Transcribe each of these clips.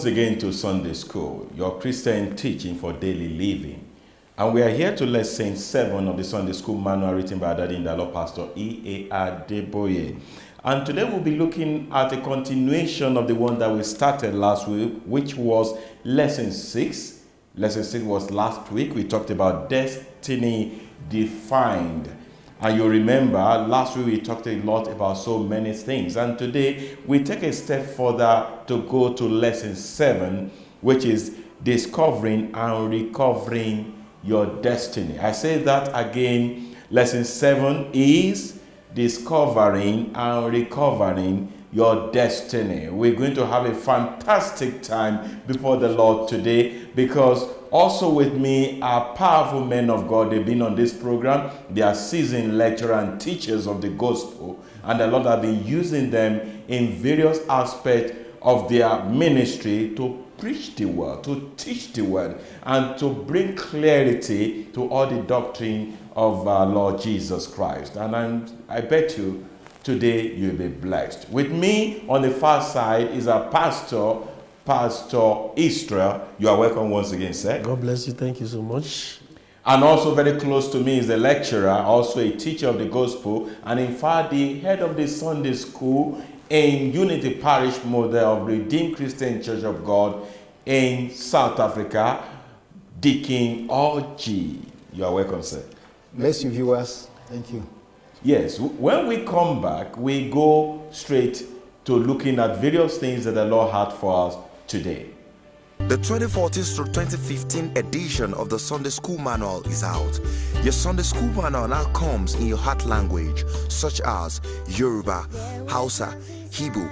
Once again to Sunday School, your Christian teaching for daily living. And we are here to lesson 7 of the Sunday School manual written by Daddy Indalo Pastor E.A. Adeboye. And today we'll be looking at a continuation of the one that we started last week, which was lesson 6. Lesson 6 was last week. We talked about destiny defined. And you remember, last week we talked a lot about so many things. And today we take a step further to go to lesson 7, which is discovering and recovering your destiny. I say that again. Lesson 7 is discovering and recovering your destiny. We're going to have a fantastic time before the Lord today because also with me are powerful men of God. They've been on this program. They are seasoned lecturers and teachers of the gospel, and the Lord have been using them in various aspects of their ministry to preach the word, to teach the word, and to bring clarity to all the doctrine of our Lord Jesus Christ. And I'm, I bet you today you'll be blessed. With me on the far side is a pastor, Pastor Israel. You are welcome once again, sir. God bless you. Thank you so much. And also very close to me is a lecturer, also a teacher of the gospel, and in fact the head of the Sunday school in Unity Parish model of Redeemed Christian Church of God in South Africa, Deacon Orji. You are welcome, sir. Bless you, viewers. Thank you. Yes, when we come back, we go straight to looking at various things that the Lord had for us today. The 2014 through 2015 edition of the Sunday School Manual is out. Your Sunday School Manual now comes in your heart language, such as Yoruba, Hausa, Hebrew,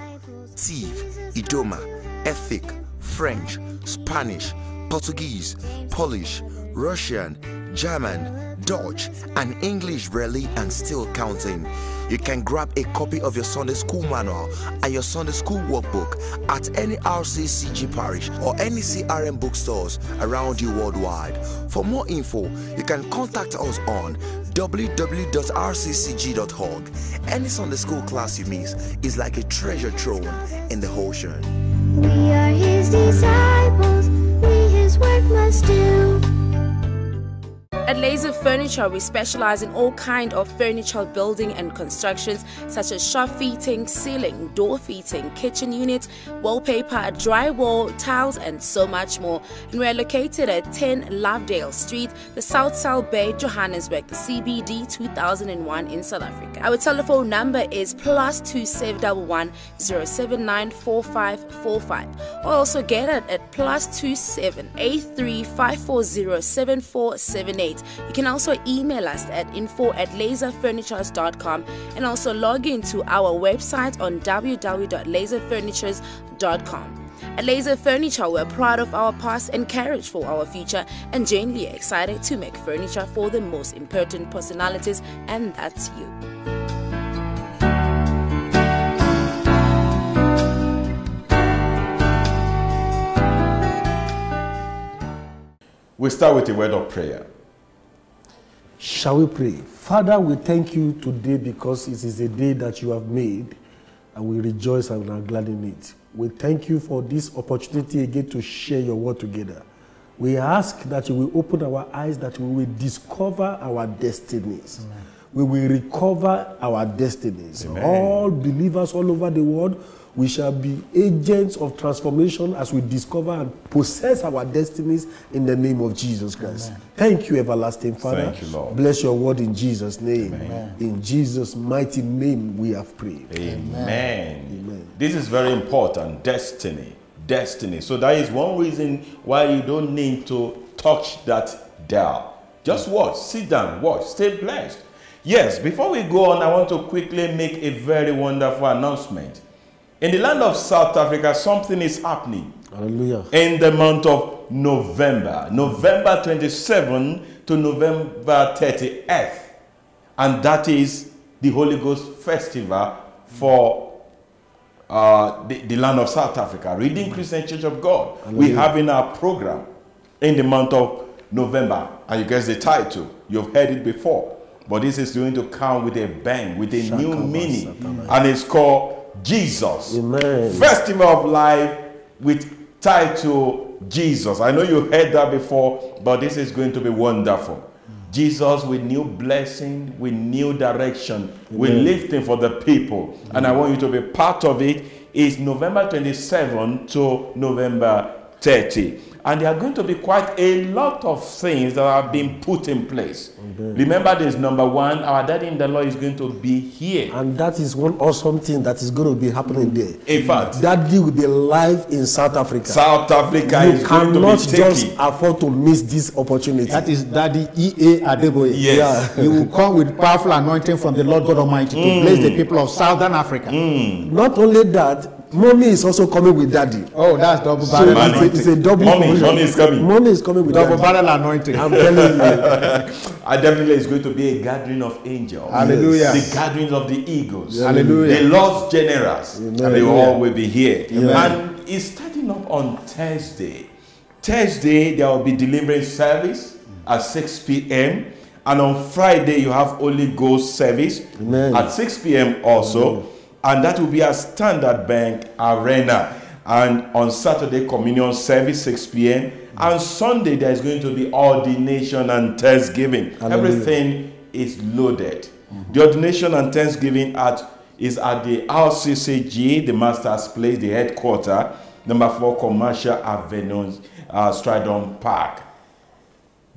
Tiv, Idoma, Efik, French, Spanish, Portuguese, Polish, Russian, German, Dutch, and English really and still counting. You can grab a copy of your Sunday School Manual and your Sunday School Workbook at any RCCG parish or any CRM bookstores around you worldwide. For more info, you can contact us on www.rccg.org. Any Sunday School class you miss is like a treasure trove in the ocean. We are his disciples, we his work must do. At Laser Furniture, we specialize in all kind of furniture building and constructions, such as shop fitting, ceiling, door fitting, kitchen units, wallpaper, drywall, tiles, and so much more. And we are located at 10 Loveday Street, the South South Bay, Johannesburg, the CBD 2001 in South Africa. Our telephone number is plus two seven double one zero seven nine four five four five. Or also get it at plus two seven eight three five four zero seven four seven eight. You can also email us at info at laserfurnitures.com and also log into our website on www.laserfurnitures.com. At Laser Furniture, we're proud of our past, and encouraged for our future, and genuinely excited to make furniture for the most important personalities, and that's you. We start with a word of prayer. Shall we pray? Father, we thank you today because it is a day that you have made and we rejoice and are glad in it. We thank you for this opportunity again to share your word together. We ask that you will open our eyes, that we will discover our destinies. We will recover our destinies. Amen. All believers all over the world, we shall be agents of transformation as we discover and possess our destinies in the name of Jesus Christ. Thank you, everlasting Father. Thank you, Lord. Bless your word in Jesus' name. Amen. In Jesus' mighty name, we have prayed. Amen. This is very important. Destiny. Destiny. So that is one reason why you don't need to touch that dial. Just watch, sit down, watch, stay blessed. Yes, before we go on, I want to quickly make a very wonderful announcement. In the land of South Africa, something is happening Hallelujah. in the month of November, November 27 to November 30th. And that is the Holy Ghost Festival for uh, the, the land of South Africa, Redeemed Christian Church of God. We have in our program in the month of November. And you guess the title, you've heard it before. But this is going to come with a bang, with a new meaning. And it's called Jesus. Amen. Festival of Life with title Jesus. I know you heard that before, but this is going to be wonderful. Jesus with new blessing, with new direction, with lifting for the people. And I want you to be part of it. It's November 27 to November 30. And there are going to be quite a lot of things that have been put in place. Remember this number one, our daddy in the Lord is going to be here. And that is one awesome thing that is going to be happening there. In fact, Daddy will be live in South Africa. South Africa you is going to cannot be just taking. afford to miss this opportunity. That is Daddy E.A. Adeboye. Yes. He will come with powerful anointing from the Lord God Almighty to mm. bless the people of Southern Africa. Mm. Not only that, mommy is also coming with daddy. Oh, that's double So barrel it's a, anointing. it's a double Mommy, promotion. mommy is coming. Mommy is coming with Double daddy. barrel anointing. I'm telling you. I definitely is going to be a gathering of angels. Hallelujah. The gathering of the eagles. Hallelujah. The Lord's generals. And they all will be here. Amen. And it's starting up on Thursday. Thursday, there will be deliverance service at 6 p.m. And on Friday, you have Holy Ghost service Amen. at 6 p.m. also. And that will be at Standard Bank Arena. And on Saturday, communion service, 6 p.m. And mm. Sunday, there's going to be ordination and thanksgiving. Everything is loaded. Mm-hmm. The ordination and thanksgiving at is at the RCCG, the Master's Place, the headquarters, number four Commercial Avenue, uh, Strijdom Park.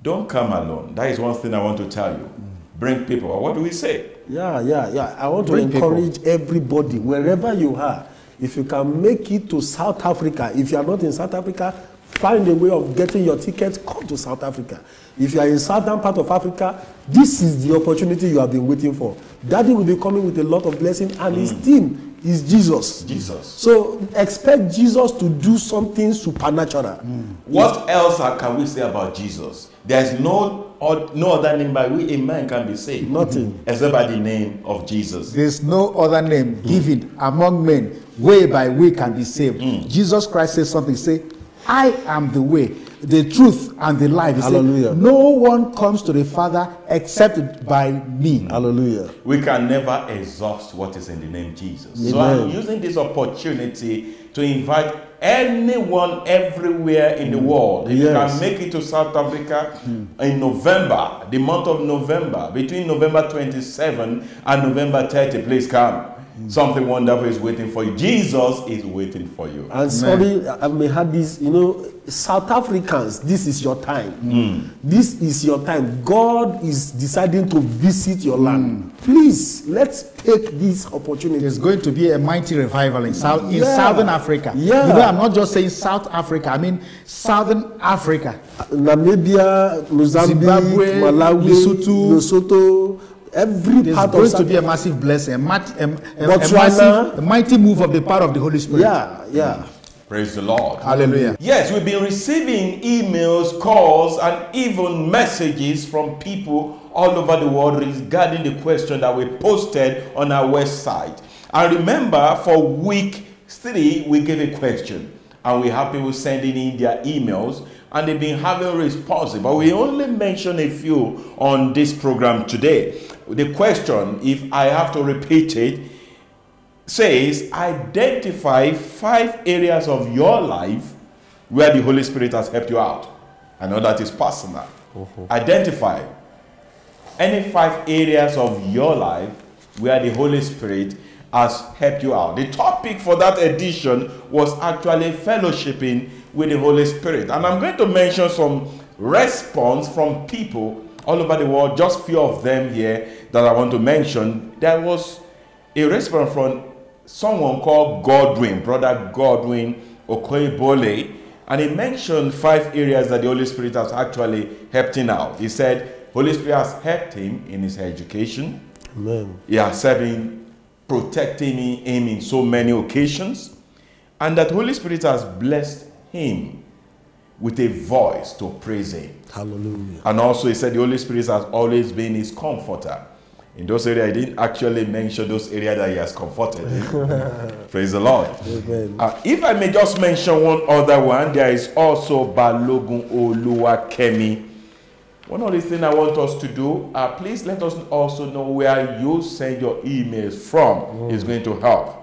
Don't come alone. That is one thing I want to tell you. Mm. Bring people. What do we say? Yeah, yeah, yeah. I want to Bring people. encourage everybody, wherever you are, if you can make it to South Africa, if you are not in South Africa, find a way of getting your tickets, come to South Africa. If you are in southern part of Africa, this is the opportunity you have been waiting for. Daddy will be coming with a lot of blessing, and his team is Jesus. Jesus. So expect Jesus to do something supernatural. Hmm. What else can we say about Jesus? There's no no other name by which a man can be saved. Nothing. Hmm. Except by the name of Jesus. There's no other name hmm. given among men way by way can be saved. Jesus Christ says something. Say, I am the way, the truth, and the life. He said, Hallelujah. no one comes to the Father except by me. Hallelujah. We can never exhaust what is in the name Jesus. So I'm using this opportunity to invite anyone everywhere in the world. If you can make it to South Africa hmm. in November, the month of November, between November 27 and November 30, please come. Something wonderful is waiting for you. Jesus is waiting for you. And sorry, I may have this, you know, South Africans, this is your time. This is your time. God is deciding to visit your land. Please, let's take this opportunity. There's going to be a mighty revival in, South, in Yeah. Southern Africa. Yeah. You know, I'm not just saying South Africa, I mean Southern Africa. Namibia, Mozambique, Zimbabwe, Malawi, Lesotho. Lesotho, every There's part going of to be a massive blessing, a, mat- a, a, a Botswana. massive, a mighty move of the power of the Holy Spirit. Yeah, yeah. Praise the Lord. Hallelujah. Yes, we've been receiving emails, calls, and even messages from people all over the world regarding the question that we posted on our website. And remember, for week three, we gave a question, and we have people sending in their emails, and they've been having responses. But we only mention a few on this program today. The question, if I have to repeat it, says identify five areas of your life where the Holy Spirit has helped you out. I know that is personal. Uh-huh. Identify any five areas of your life where the Holy Spirit has helped you out. The topic for that edition was actually fellowshipping with the Holy Spirit. And I'm going to mention some response from people all over the world, just few of them here that I want to mention. There was a response from someone called Godwin, brother Godwin Okoyebole, and he mentioned five areas that the Holy Spirit has actually helped him out. He said, Holy Spirit has helped him in his education. Amen. He has helped him, protecting him in so many occasions, and that Holy Spirit has blessed him with a voice to praise him. Hallelujah. And also, he said the Holy Spirit has always been his comforter. In those areas, I didn't actually mention those areas that he has comforted. Praise the Lord. Uh, if I may just mention one other one, there is also Balogun Oluwakemi. One of the things I want us to do, uh, please let us also know where you send your emails from. Is going to help.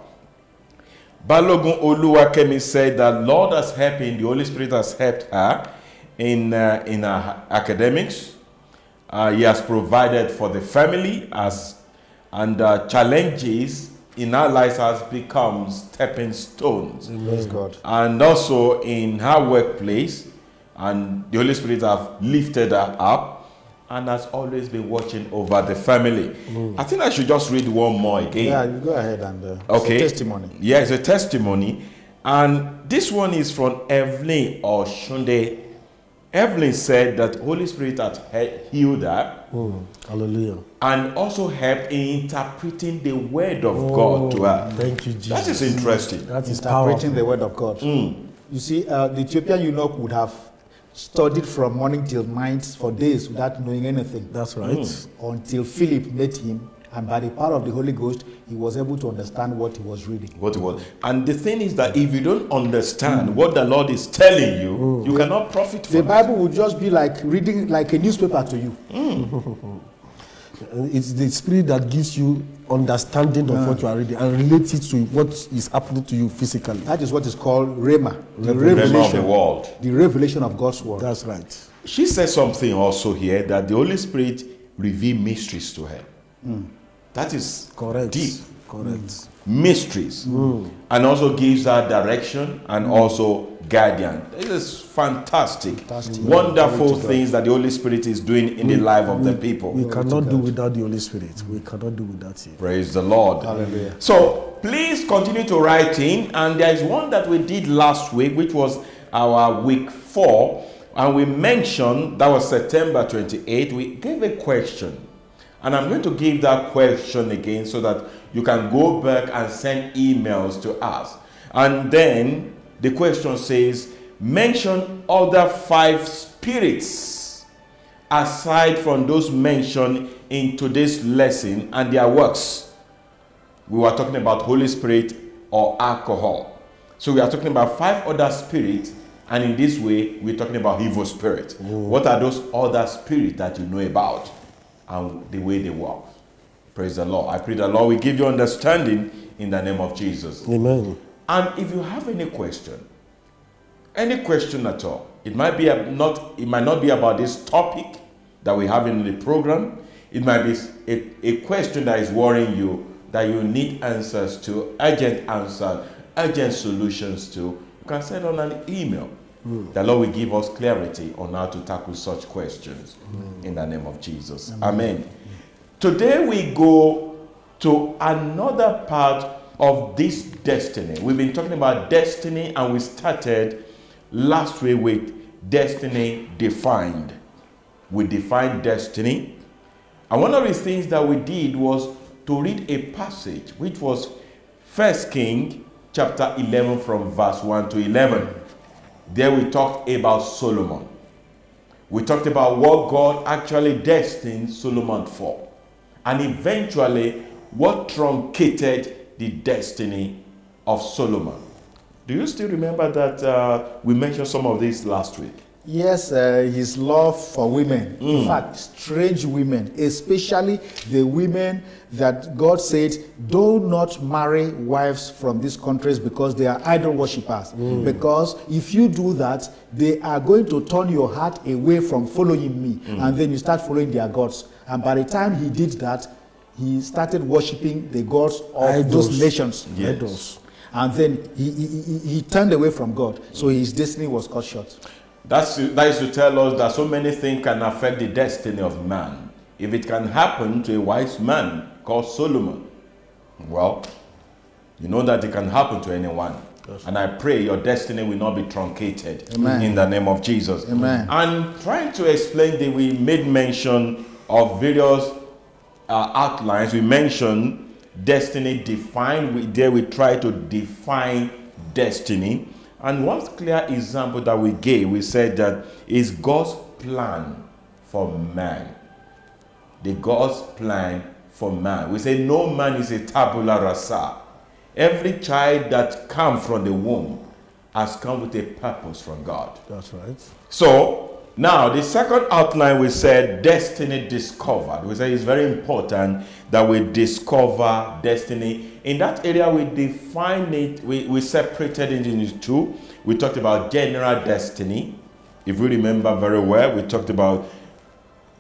Balogun Oluwakemi said that Lord has helped him, the Holy Spirit has helped her in, uh, in her academics. Uh, he has provided for the family as, and uh, challenges in our lives has become stepping stones. Praise God. And also in her workplace, and the Holy Spirit have lifted her up and has always been watching over the family. I think I should just read one more again. Yeah, you go ahead and uh, it's a Okay. testimony. Yeah, it's a testimony. And this one is from Evelyn or Shunde. Evelyn said that Holy Spirit had healed her Mm, hallelujah. and also helped in interpreting the word of God to her. Thank you, Jesus. That is interesting. That is Interpreting powerful. the word of God. You see, uh, the Ethiopian eunuch would have studied from morning till night for days without knowing anything That's right. Hmm. until Philip met him, and by the power of the Holy Ghost, he was able to understand what he was reading. What it was. And the thing is that if you don't understand hmm. what the Lord is telling you, hmm. you cannot profit from it. The Bible would just be like reading like a newspaper to you. Uh, It's the spirit that gives you understanding of what you are reading and relates it to what is happening to you physically. That is what is called Rhema, the Remember of the revelation, world. the revelation of God's word. That's right. She said something also here that the Holy Spirit revealed mysteries to her. That is Correct. deep Correct. Mysteries hmm. and also gives her direction and also guardian. This is fantastic, wonderful things that the Holy Spirit is doing in the life of the people. We cannot do without the Holy Spirit. We cannot do without Him. Praise the Lord. Hallelujah. So please continue to write in. And there is one that we did last week, which was our week four. And we mentioned that was September 28. We gave a question. And I'm going to give that question again so that you can go back and send emails to us. And then the question says, mention other five spirits aside from those mentioned in today's lesson and their works we were talking about Holy Spirit or alcohol. So we are talking about five other spirits, and in this way, we're talking about evil spirit. Mm. What are those other spirits that you know about and the way they work? Praise the Lord. I pray the Lord will give you understanding in the name of Jesus. Amen. And if you have any question, any question at all, it might be a- not it might not be about this topic that we have in the program. It might be a, a question that is worrying you that you need answers to, urgent answer, urgent solutions to. You can send on an email. Mm. The Lord will give us clarity on how to tackle such questions mm. in the name of Jesus. Amen. Today we go to another part of this destiny. We've been talking about destiny and we started last week with destiny defined. We defined destiny. And one of the things that we did was to read a passage which was First King chapter 11 from verse 1 to 11. There we talked about Solomon. We talked about what God actually destined Solomon for, and eventually what truncated the destiny of Solomon. Do you still remember that uh, we mentioned some of this last week? Yes, uh, his love for women. In mm. fact, strange women, especially the women that God said, do not marry wives from these countries because they are idol worshippers. Mm. Because if you do that, they are going to turn your heart away from following me, mm. and then you start following their gods. And by the time he did that, he started worshiping the gods of Idols. those nations. Yes. Idols. And then he, he, he, he turned away from God, so his destiny was cut short. That's, that is to tell us that so many things can affect the destiny of man. If it can happen to a wise man called Solomon, well, you know that it can happen to anyone. And I pray your destiny will not be truncated Amen. in the name of Jesus. Amen. And trying to explain that we made mention of various uh, outlines. We mentioned destiny defined. We, there we try to define destiny. And one clear example that we gave, we said that is God's plan for man. The God's plan for man. We say no man is a tabula rasa. Every child that comes from the womb has come with a purpose from God. That's right. So, now the second outline we said destiny discovered. We say it's very important that we discover destiny. In that area, we define it, we, we separated it into two. We talked about general destiny. If you remember very well, we talked about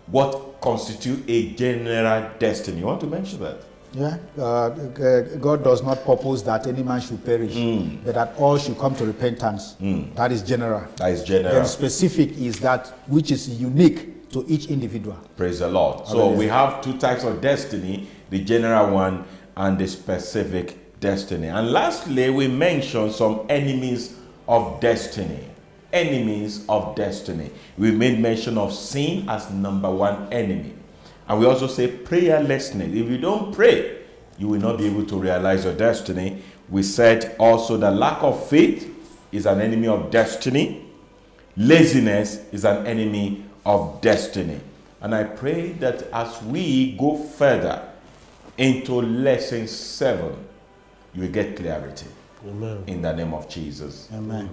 what constitute a general destiny. You want to mention that? Yeah, uh, uh God does not propose that any man should perish, hmm. but that all should come to repentance. Hmm. That is general. That is general. And specific is that which is unique to each individual. Praise the Lord. So Hallelujah. we have two types of destiny the general one and the specific destiny. And lastly, we mentioned some enemies of destiny. Enemies of destiny. We made mention of sin as number one enemy. And we also say prayerlessness. If you don't pray, you will not be able to realize your destiny. We said also that lack of faith is an enemy of destiny. Laziness is an enemy of destiny. And I pray that as we go further into lesson seven, you will get clarity Amen. in the name of Jesus. Amen.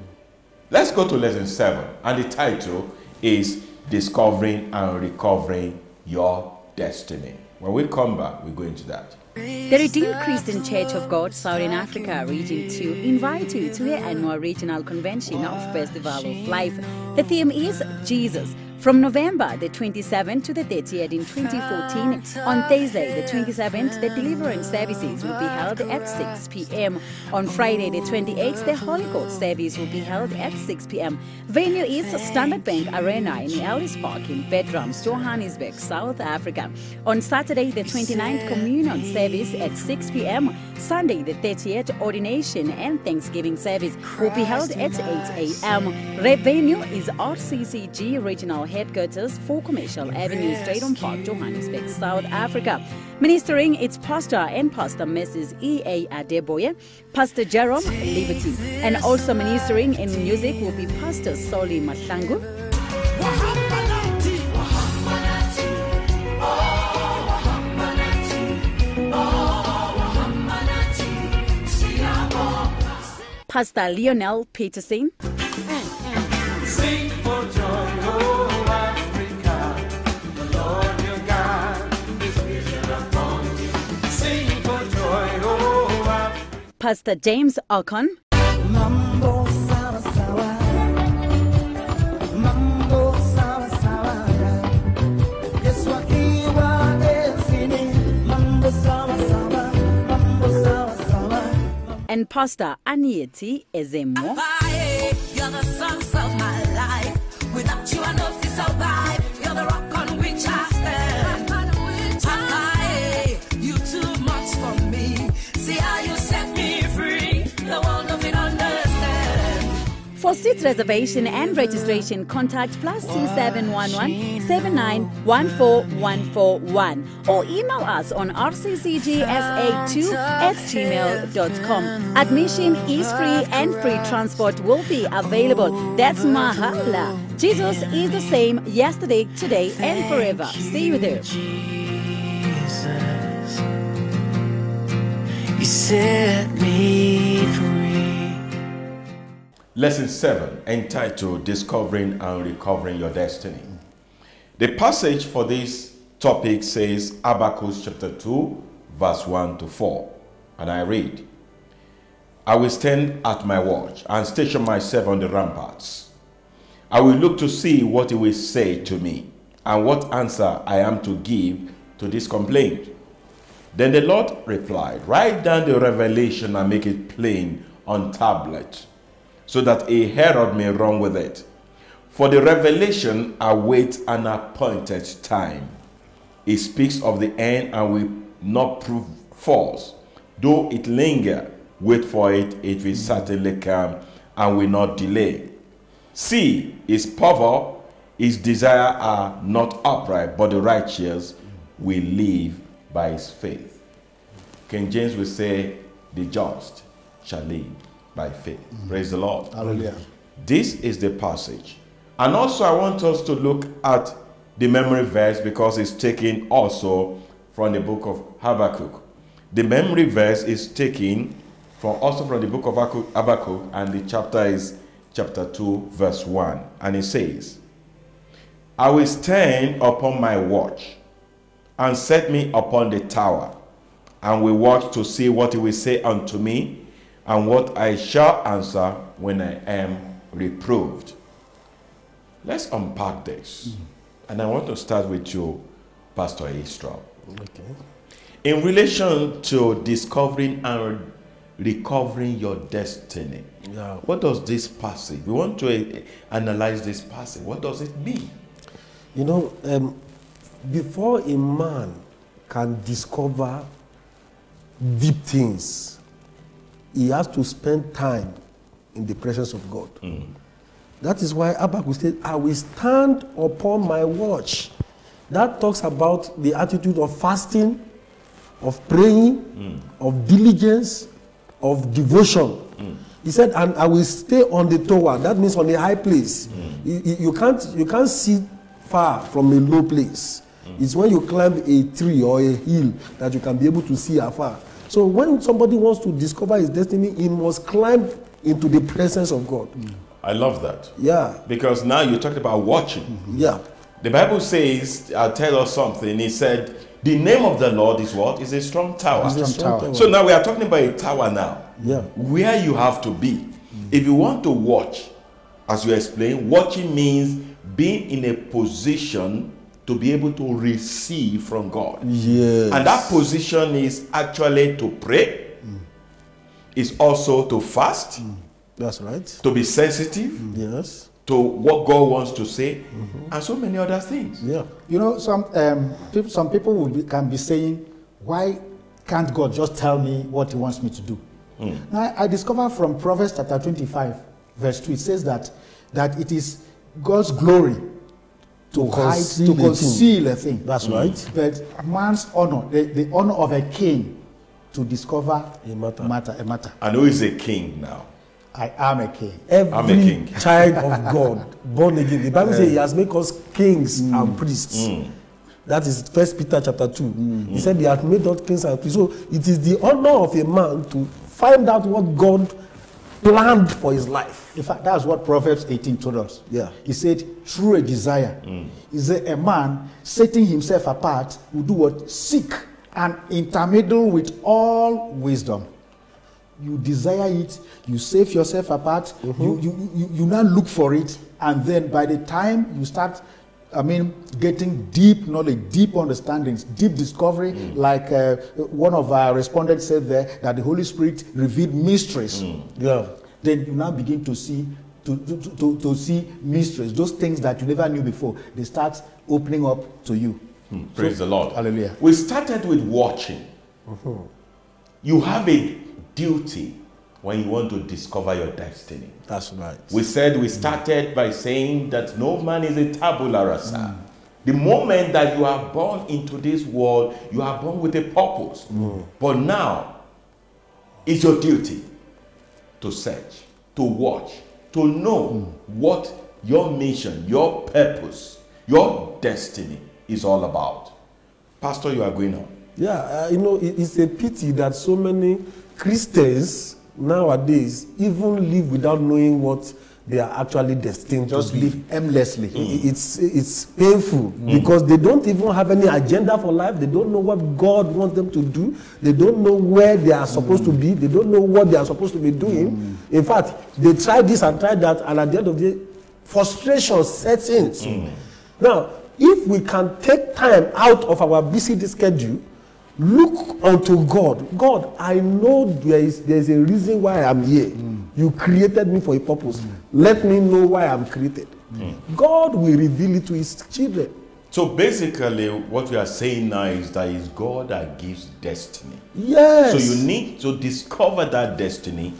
Let's go to lesson seven. And the title is Discovering and Recovering Your Destiny. When we come back, we go into that. The Redeemed Christian Church of God, Southern Africa, Region 2, invite you to their annual regional convention of Festival of Life. The theme is Jesus. From November the 27th to the 30th in 2014, on Thursday the 27th, the deliverance services will be held at 6 p.m. On Friday the 28th, the Holy Ghost service will be held at 6 p.m. Venue is Standard Bank Arena in Ellis Park in Bertrams, Johannesburg, South Africa. On Saturday the 29th, communion service at 6 p.m. Sunday the 30th, ordination and Thanksgiving service will be held at 8 a.m. Venue is RCCG Regional Headquarters for Commercial Avenue, Strijdom Park, Johannesburg, South Africa. Ministering its pastor and pastor Mrs. E.A. Adeboye, Pastor Jerome Liberty, and also ministering in music will be Pastor Solly Mahlangu, Pastor Lionel Petersen, Sing for joy, oh. Pastor James Okon, Mambo sawa sawa. Mambo sawa sawa. Yesu akiwa. Mambo sawa sawa. Mambo sawa sawa. and Pastor Anieti Ezemo. You're the sunset of my life. Without you, I know For seat reservation and registration, contact plus 2711 7914141 or email us on rccgsa2 at gmail.com. Admission is free and free transport will be available. That's Mahala. Jesus is the same yesterday, today, and forever. See you there. You set me. Lesson 7, entitled Discovering and Recovering Your Destiny. The passage for this topic says Habakkuk chapter 2, verse 1 to 4. And I read, I will stand at my watch and station myself on the ramparts. I will look to see what he will say to me and what answer I am to give to this complaint. Then the Lord replied, Write down the revelation and make it plain on tablet, so that a herald may run with it. For the revelation awaits an appointed time. It speaks of the end and will not prove false. Though it linger, wait for it, it will certainly come and will not delay. See, his power, his desire are not upright, but the righteous will live by his faith. King James will say, the just shall live by faith. Mm-hmm. Praise the Lord. Hallelujah. This is the passage. And also, I want us to look at the memory verse because it's taken also from the book of Habakkuk. The memory verse is taken from also from the book of Habakkuk- Habakkuk, and the chapter is chapter 2, verse 1. And it says, I will stand upon my watch and set me upon the tower, and will watch to see what he will say unto me, and what I shall answer when I am reproved. Let's unpack this. And I want to start with you, Pastor Israel. Okay. In relation to discovering and recovering your destiny, Yeah. what does this passage? We want to eh, analyze this passage. What does it mean? You know, um, before a man can discover deep things, he has to spend time in the presence of God. That is why Habakkuk said, I will stand upon my watch. That talks about the attitude of fasting, of praying, of diligence, of devotion. He said, and I will stay on the tower. That means on a high place. You, you- you can't, you can't see far from a low place. It's when you climb a tree or a hill that you can be able to see afar. So when somebody wants to discover his destiny, he must climb into the presence of God. I love that. Yeah, Because now you talked about watching. Mm-hmm. yeah. The Bible says, I'll tell us something. He said, the name of the Lord is what? Is a strong tower. Strong tower. So now we are talking about a tower now. Yeah. Where you have to be. If you want to watch, as you explained, watching means being in a position to be able to receive from God. Yes. And that position is actually to pray. Mm. Is also to fast, mm. That's right. to be sensitive mm. Yes. to what God wants to say, mm-hmm. and so many other things. Yeah. You know, some um, peop- some people will be, can be saying, "Why can't God just tell me what He wants me to do?" Now, I discovered from Proverbs chapter 25, verse 2, it says that that it is God's glory to, To hide, conceal to a thing. conceal a thing. That's right. Mm. But man's honor, the, the honor of a king, to discover A matter. matter, a matter. And who is a king now? I am a king. Every I'm a king. child of God, born again. The Bible says He has made us kings mm. and priests. Mm. That is First Peter chapter two. He said He has made us kings and priests. So it is the honor of a man to find out what God planned for his life. In fact, that's what Proverbs 18 told us. Yeah. He said, through a desire, mm. is that a man setting himself apart will do what? Seek and intermeddle with all wisdom. You desire it, you save yourself apart, mm-hmm. you, you, you, you now look for it, and then by the time you start, I mean, getting deep knowledge, deep understandings, deep discovery, mm. like uh, one of our respondents said there, that the Holy Spirit revealed mysteries mm. Yeah. then you now begin to see to, to, to, to see mysteries those things that you never knew before they start opening up to you hmm. Praise the Lord. hallelujah. We started with watching. Mm-hmm. You have a duty when you want to discover your destiny. That's right. We said we started by saying that no man is a tabula rasa. Mm. The moment that you are born into this world, you are born with a purpose. Mm. But now, it's your duty to search, to watch, to know mm. what your mission, your purpose, your destiny is all about. Pastor, you are going on. Yeah, uh, you know, it's a pity that so many Christians nowadays even live without knowing what they are actually destined just to live aimlessly I- It's it's painful mm. because they don't even have any agenda for life. They don't know what God wants them to do. They don't know where they are supposed mm. to be. They don't know what they are supposed to be doing. Mm. In fact, they try this and try that, and at the end of the day, frustration sets in. Now, if we can take time out of our busy schedule, look unto God. God, I know there is there is a reason why I'm here. Mm. You created me for a purpose. Let me know why I'm created. Mm. God will reveal it to his children. So basically, what we are saying now is that it's God that gives destiny. Yes. So you need to discover that destiny.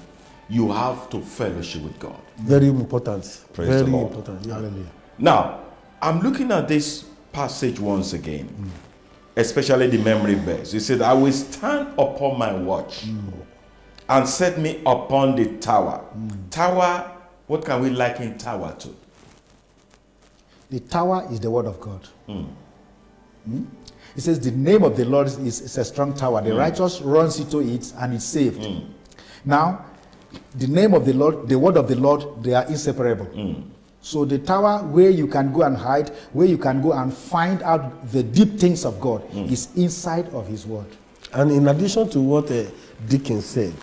You have to fellowship with God. very important. Praise very the Lord. important. Now, I'm looking at this passage once again, mm. Especially the memory verse. It said, I will stand upon my watch and set me upon the tower. Tower, what can we liken tower to? the tower is the word of god Hmm? it says the name of the lord is, is a strong tower the hmm. righteous runs into it and is saved hmm. now the name of the lord the word of the lord they are inseparable hmm. So the tower where you can go and hide, where you can go and find out the deep things of God, hmm. is inside of His Word. And in addition to what uh, Dickens said,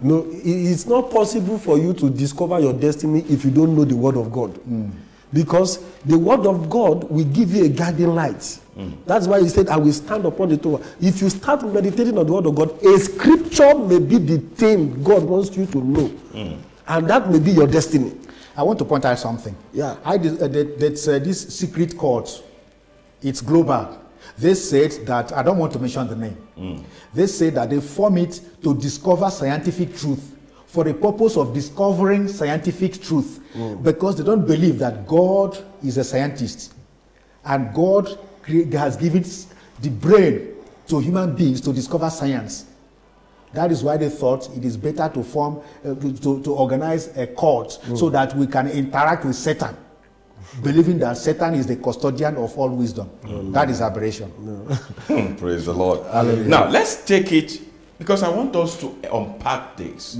you know, it's not possible for you to discover your destiny if you don't know the Word of God. Hmm. Because the Word of God will give you a guiding light. Hmm. That's why he said, I will stand upon the tower. If you start meditating on the Word of God, a scripture may be the thing God wants you to know. And that may be your destiny. I want to point out something. Yeah. I did, uh, that, that's uh, this secret court. It's global. They said that I don't want to mention the name. They say that they form it to discover scientific truth for the purpose of discovering scientific truth because they don't believe that God is a scientist and God has given the brain to human beings to discover science. That is why they thought it is better to form, uh, to, to, organize a cult so that we can interact with Satan, believing that Satan is the custodian of all wisdom. That is aberration. Hmm, Praise the Lord. Now, let's take it because I want us to unpack this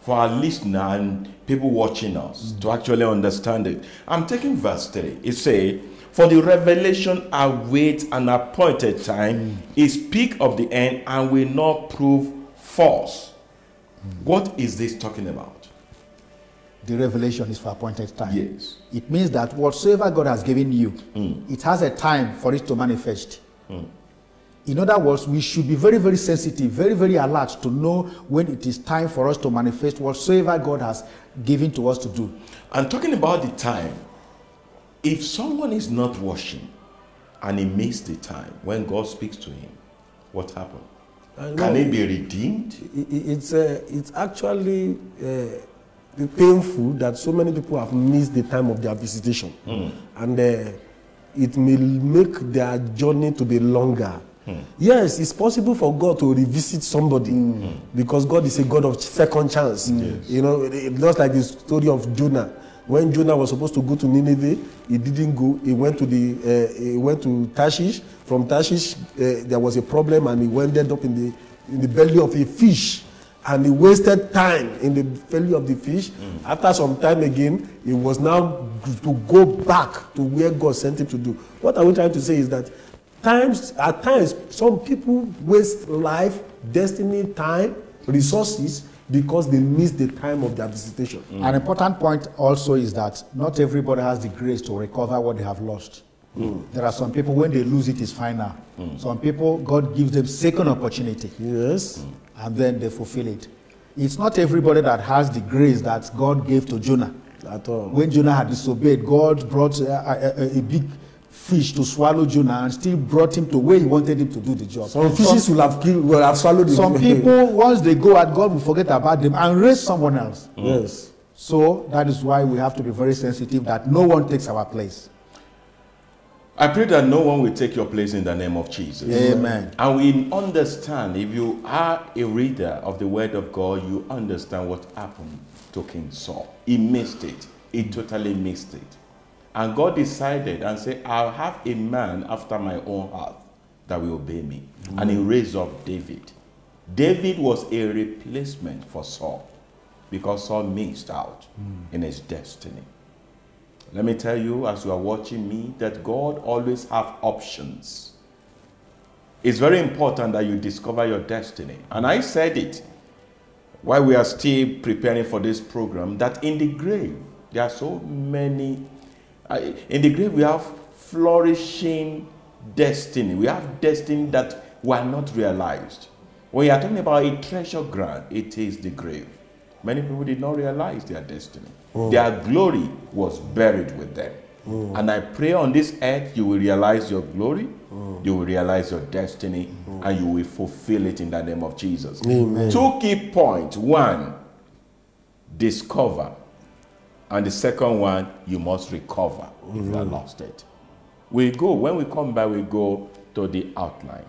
for our listener and people watching us to actually understand it. I'm taking verse 3. It says, For the revelation awaits an appointed time, it speak of the end and will not prove false. What is this talking about? The revelation is for appointed time. Yes. It means that whatsoever God has given you, hmm. it has a time for it to manifest. Hmm. In other words, we should be very, very sensitive, very, very alert to know when it is time for us to manifest whatsoever God has given to us to do. And talking about the time, if someone is not washing and he missed the time when God speaks to him, what happened? Can know. he be redeemed? It's uh, it's actually uh, painful that so many people have missed the time of their visitation, and uh, it may make their journey to be longer. Yes, it's possible for God to revisit somebody because God is a God of second chance. You know, it- it- just like the story of Jonah. When Jonah was supposed to go to Nineveh, he didn't go. He went to the uh, he went to Tarshish. From Tarshish, uh, there was a problem, and he ended up in the in the belly of a fish and he wasted time in the belly of the fish. After some time again, he was now to go back to where God sent him to do. What are we trying to say is that times at times some people waste life, destiny, time, resources because they miss the time of their visitation. Mm. An important point also is that not everybody has the grace to recover what they have lost. Mm. There are some people, when they lose it, it's final. Mm. Some people, God gives them second opportunity. Yes. and then they fulfill it. It's not everybody that has the grace that God gave to Jonah. At all. When Jonah had disobeyed, God brought a, a- a- a big fish to swallow Jonah and still brought him to where he wanted him to do the job. Some fishes will have killed, will have swallowed the Some people, once they go out, God will forget about them and raise someone else. Mm. Yes. So that is why we have to be very sensitive that no one takes our place. I pray that no one will take your place in the name of Jesus. Amen. And we understand, if you are a reader of the Word of God, you understand what happened to King Saul. He missed it. He totally missed it. And God decided and said, I'll have a man after my own heart that will obey me. And he mm. raised up David. David was a replacement for Saul because Saul missed out mm. in his destiny. Let me tell you, as you are watching me, that God always have options. It's very important that you discover your destiny. And I said it while we are still preparing for this program that in the grave, there are so many. In the grave, we have flourishing destiny. We have destiny that were not realized. When you are talking about a treasure ground, it is the grave. Many people did not realize their destiny. Mm. Their glory was buried with them. Mm. And I pray on this earth you will realize your glory, mm. you will realize your destiny, and you will fulfill it in the name of Jesus. Two key points. One, discover. And the second one, you must recover if you have lost it. We go, when we come back, we go to the outline.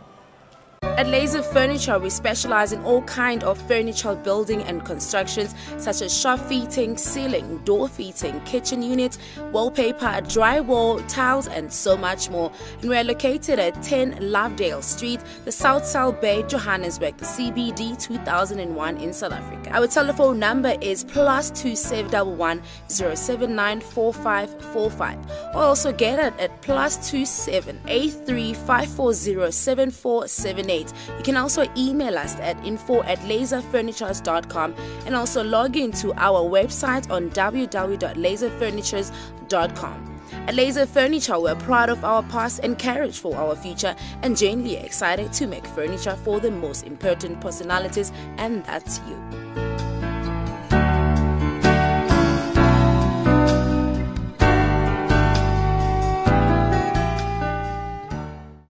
At Laser Furniture, we specialize in all kind of furniture building and constructions, such as shop fitting, ceiling, door fitting, kitchen units, wallpaper, drywall, tiles, and so much more. And we are located at 10 Loveday Street, the South South Bay, Johannesburg, the CBD 2001 in South Africa. Our telephone number is plus two seven double one zero seven nine four five four five, or also get it at plus two seven eight three five four zero seven four seven eight. You can also email us at info at laserfurnitures.com and also log into our website on www.laserfurnitures.com. At Laser Furniture, we're proud of our past and courage for our future and genuinely excited to make furniture for the most important personalities, and that's you.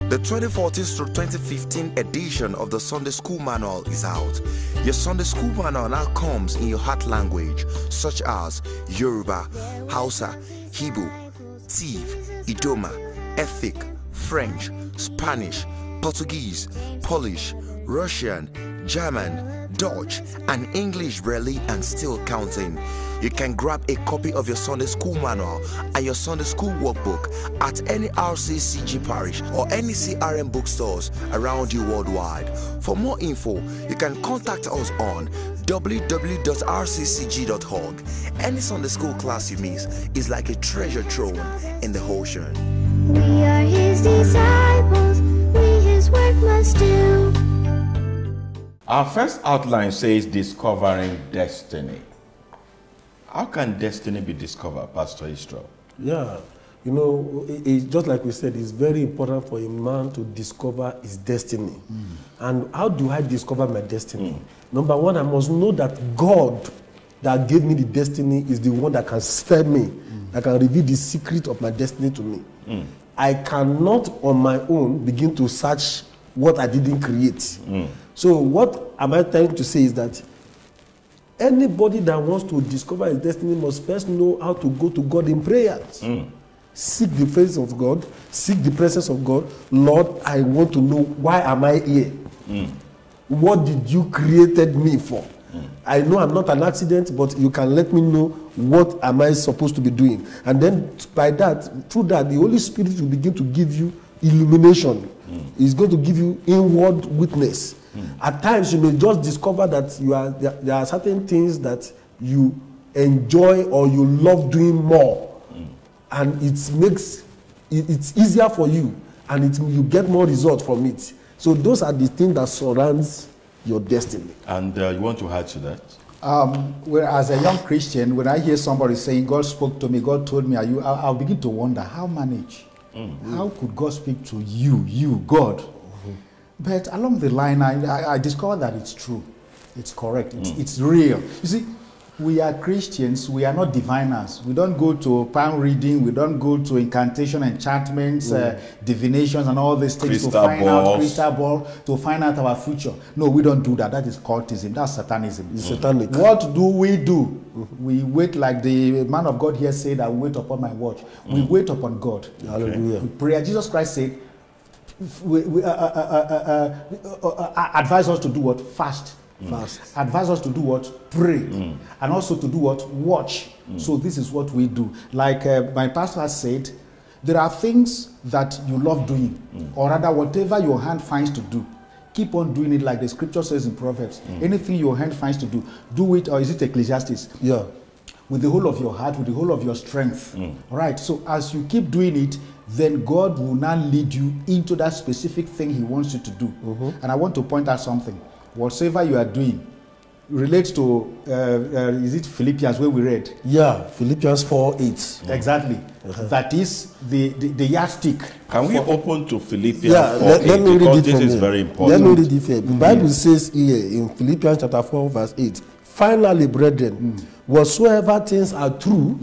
The 2014 through 2015 edition of the Sunday School Manual is out. Your Sunday School Manual now comes in your heart language, such as Yoruba, Hausa, Hebrew, Tiv, Idoma, Efik, French, Spanish, Portuguese, Polish, Russian, German, Dutch, and English really and still counting. You can grab a copy of your Sunday School Manual and your Sunday School Workbook at any RCCG parish or any CRM bookstores around you worldwide. For more info, you can contact us on www.rccg.org. Any Sunday School class you miss is like a treasure trove in the ocean. We are his disciples, we his work must do. Our first outline says discovering destiny. How can destiny be discovered, Pastor Israel? Yeah, you know, it, it's just like we said, it's very important for a man to discover his destiny. Hmm. And how do I discover my destiny? Hmm. Number one, I must know that God that gave me the destiny is the one that can spare me, hmm. that can reveal the secret of my destiny to me. I cannot on my own begin to search what I didn't create. So, what am I trying to say is that anybody that wants to discover his destiny must first know how to go to God in prayers. Seek the face of God, seek the presence of God. Lord, I want to know why am I here? What did you created me for? I know I'm not an accident, but you can let me know what am I supposed to be doing. And then by that, through that, the Holy Spirit will begin to give you illumination. He's going to give you inward witness. At times, you may just discover that you are there, there are certain things that you enjoy or you love doing more, and it makes it, it's easier for you, and it, you get more results from it. So those are the things that surrounds your destiny. And uh, you want to add to that? Um, where as a young Christian, when I hear somebody saying, God spoke to me, God told me, are you, I'll, I'll begin to wonder, how manage? How could God speak to you, you, God? But along the line, I, I, discovered that it's true. It's correct. It's, hmm. it's real. You see, we are Christians. We are not diviners. We don't go to palm reading. We don't go to incantation, enchantments, hmm. uh, divinations, and all these things Crystal to find out balls. crystal ball to find out our future. No, we don't do that. That is cultism. That's satanism. It's satanic. What do we do? Mm-hmm. We wait, like the man of God here said, I wait upon my watch. We hmm. wait upon God. Hallelujah. We pray. Jesus Christ said, we, we, uh, uh, uh, uh, uh, uh, advise us to do what? Fast. Fast. Advise us to do what? Pray. And also to do what? Watch. So this is what we do. Like uh, my pastor has said, there are things that you love doing, or rather, whatever your hand finds to do. Keep on doing it like the scripture says in Proverbs. Anything your hand finds to do, do it, or is it Ecclesiastes? Yeah. with the whole of your heart, with the whole of your strength. Right. So as you keep doing it, then God will now lead you into that specific thing He wants you to do. And I want to point out something. Whatsoever you are doing relates to uh, uh, is it Philippians where we read Yeah. Philippians 4 8. exactly. That is the the, the yardstick. Can we for- open to Philippians Yeah, 4 let, let 8, me read because it this is here. very Let important. me read it here. The Bible says here in Philippians chapter 4, verse 8. Finally, brethren, whatsoever things are true,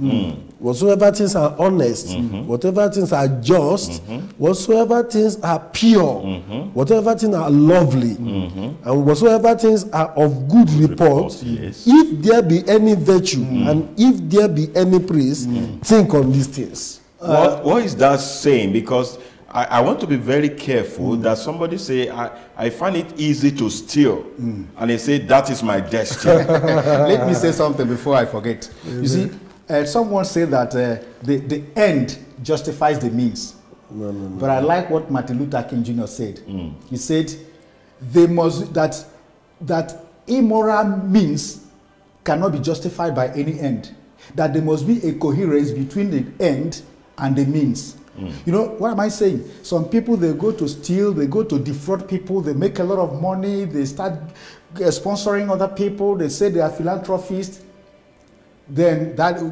whatsoever things are honest, mm-hmm. whatever things are just, mm-hmm. whatsoever things are pure, mm-hmm. whatever things are lovely, and whatsoever things are of good report, yes. if there be any virtue mm. and if there be any praise, mm. think on these things. what, what is that saying? Because I, I want to be very careful mm. that somebody say, I, I find it easy to steal. And they say, that is my destiny. Let me say something before I forget. You see, uh, someone said that uh, the, the end justifies the means. No, no, no. But I like what Martin Luther King Jr. said. He said, they must that that immoral means cannot be justified by any end. That there must be a coherence between the end and the means. You know what am I saying? Some people they go to steal, they go to defraud people, they make a lot of money, they start uh, sponsoring other people. They say they are philanthropists. Then that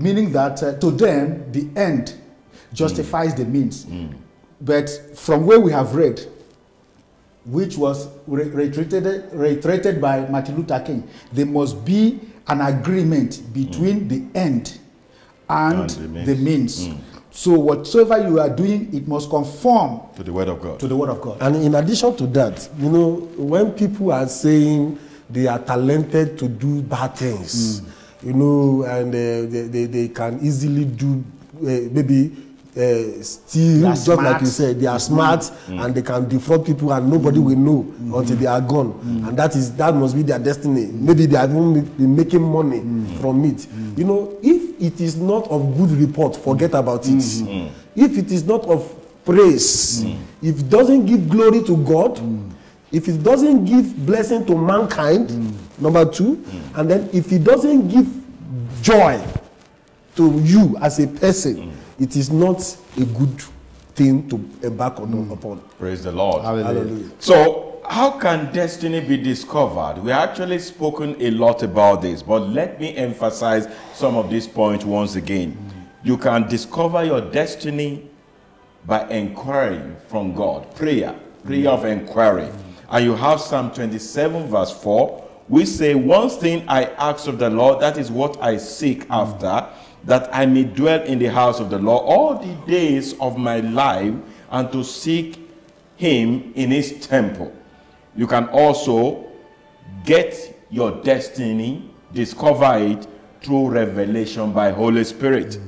meaning that uh, to them the end justifies the means. But from where we have read, which was re- reiterated, reiterated by Martin Luther King, there must be an agreement between the end and, And the means. the means. So whatsoever you are doing, it must conform to the word of God. to the word of God. And in addition to that, you know, when people are saying they are talented to do bad things, you know, and uh, they, they, they can easily do uh, maybe uh, are just like smart. you said, they are smart and they can defraud people and nobody will know until they are gone. And that is that must be their destiny. Maybe they are even been making money from it. You know, if it is not of good report, forget about it. If it is not of praise, if it doesn't give glory to God, if it doesn't give blessing to mankind, mm. number two, mm. and then if it doesn't give joy to you as a person, mm. it is not a good thing to embark on upon. Praise the Lord. Hallelujah. So, how can destiny be discovered? We actually spoken a lot about this, but let me emphasize some of these points once again. You can discover your destiny by inquiring from God. Prayer, prayer of inquiry. And you have Psalm 27, verse 4. We say, One thing I ask of the Lord, that is what I seek after, that I may dwell in the house of the Lord all the days of my life, and to seek him in his temple. You can also get your destiny, discover it through revelation by Holy Spirit.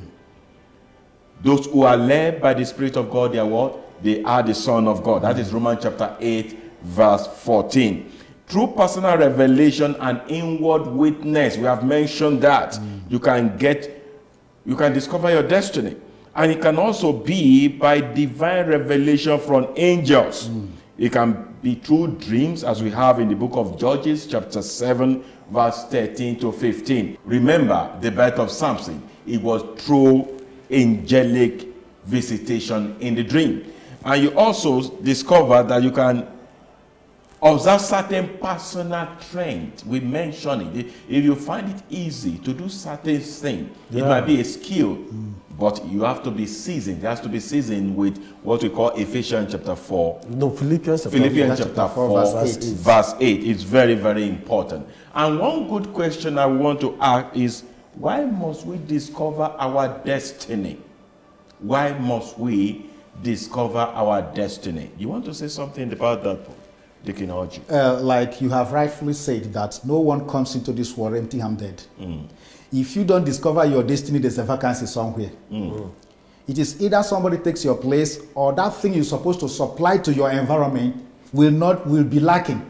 Those who are led by the Spirit of God, they are what? They are the Son of God. That is Romans chapter 8, verse 14. Through personal revelation and inward witness, we have mentioned that you can get, you can discover your destiny. And it can also be by divine revelation from angels. It can be through dreams, as we have in the book of Judges, chapter 7, verse 13 to 15. Remember the birth of Samson. It was through angelic visitation in the dream. And you also discover that you can observe certain personal trends. We mentioned it. If you find it easy to do certain things, it might be a skill, but you have to be seasoned. It has to be seasoned with what we call Ephesians chapter 4 No, Philippians chapter Philippians four. chapter 4, verse verse, eight. verse 8 is very, very important. And one good question I want to ask is why must we discover our destiny? Why must we discover our destiny? You want to say something about that? Uh, like you have rightfully said, that no one comes into this world empty handed. Mm. If you don't discover your destiny, there's a vacancy somewhere. Mm. Mm. It is either somebody takes your place or that thing you're supposed to supply to your environment will not will be lacking.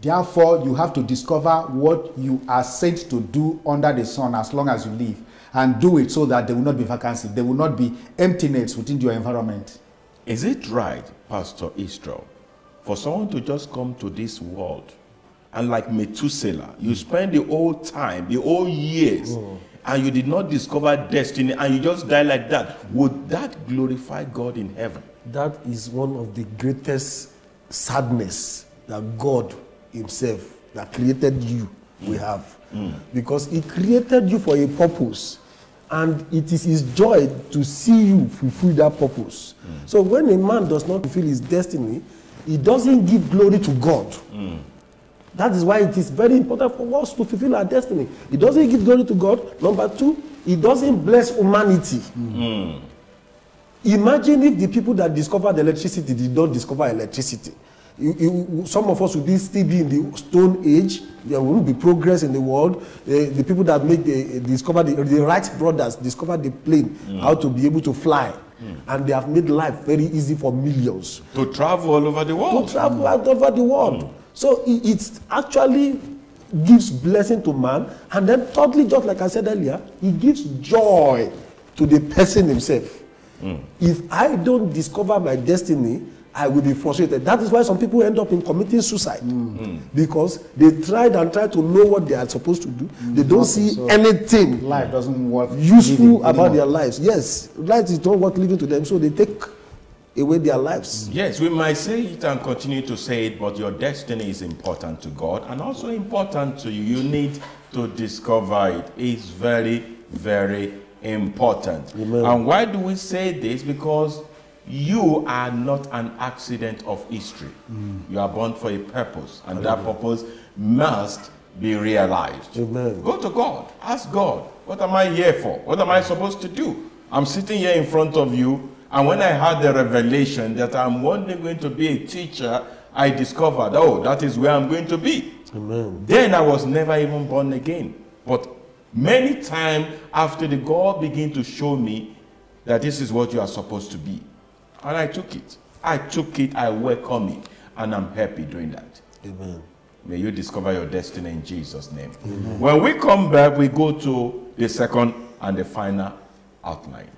Therefore, you have to discover what you are sent to do under the sun as long as you live and do it so that there will not be vacancy. There will not be emptiness within your environment. Is it right, Pastor Israel, for someone to just come to this world and like Methuselah, you spend the whole time, the whole years, mm. and you did not discover destiny and you just die like that? Would that glorify God in heaven? That is one of the greatest sadness that God Himself that created you we mm. have. Mm. Because He created you for a purpose. And it is His joy to see you fulfill that purpose. So when a man does not fulfill his destiny, he doesn't give glory to God. That is why it is very important for us to fulfill our destiny. It doesn't give glory to God. Number two, it doesn't bless humanity. Imagine if the people that discovered electricity did not discover electricity. you, you, some of us be still be in the stone age. There won't be progress in the world. The, the people that make the discover the, the Wright brothers discovered the plane, how to be able to fly, Mm. and they have made life very easy for millions To travel all over the world. to travel all mm. over the world. Mm. So it, it actually gives blessing to man, and then thirdly, just like I said earlier, it gives joy to the person himself. If I don't discover my destiny, I will be frustrated. That is why some people end up in committing suicide because they tried and tried to know what they are supposed to do. They don't see So anything Life doesn't work. useful about their lives. Yes, life is not worth living to them, so they take away their lives. Yes, we might say it and continue to say it, but your destiny is important to God and also important to you. You need to discover it. It's very, very important. And why do we say this? Because you are not an accident of history. Mm. You are born for a purpose, and that purpose must be realized. Amen. Go to God. Ask God, what am I here for? What am I supposed to do? I'm sitting here in front of you, and when I had the revelation that I'm one day going to be a teacher, I discovered, oh, that is where I'm going to be. Amen. Then I was never even born again. But many times after the God began to show me that this is what you are supposed to be. And I took it. I took it, I welcome it, and I'm happy doing that. Amen. May you discover your destiny in Jesus' name. When we come back, we go to the second and the final outline.